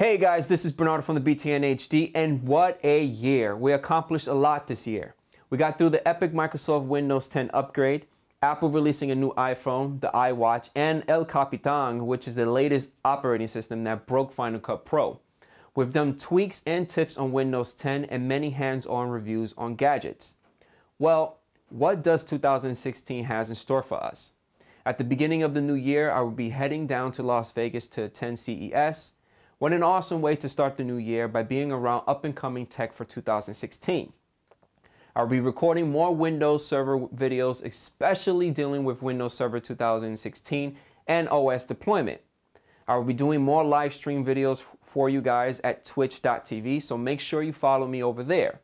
Hey guys, this is Bernardo from the BTN HD, and what a year! We accomplished a lot this year. We got through the epic Microsoft Windows 10 upgrade, Apple releasing a new iPhone, the iWatch, and El Capitan, which is the latest operating system that broke Final Cut Pro. We've done tweaks and tips on Windows 10 and many hands-on reviews on gadgets. Well, what does 2016 has in store for us? At the beginning of the new year, I will be heading down to Las Vegas to attend CES, what an awesome way to start the new year by being around up and coming tech for 2016. I'll be recording more Windows Server videos, especially dealing with Windows Server 2016 and OS deployment. I will be doing more live stream videos for you guys at twitch.tv, so make sure you follow me over there.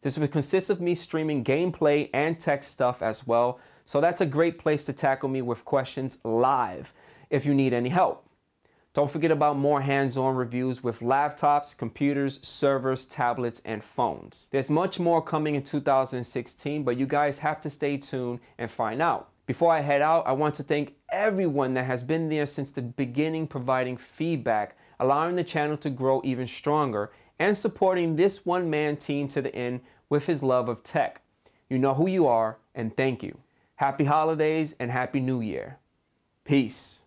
This will consist of me streaming gameplay and tech stuff as well, so that's a great place to tackle me with questions live if you need any help. Don't forget about more hands-on reviews with laptops, computers, servers, tablets, and phones. There's much more coming in 2016, but you guys have to stay tuned and find out. Before I head out, I want to thank everyone that has been there since the beginning providing feedback, allowing the channel to grow even stronger, and supporting this one-man team to the end with his love of tech. You know who you are, and thank you. Happy holidays and Happy New Year. Peace.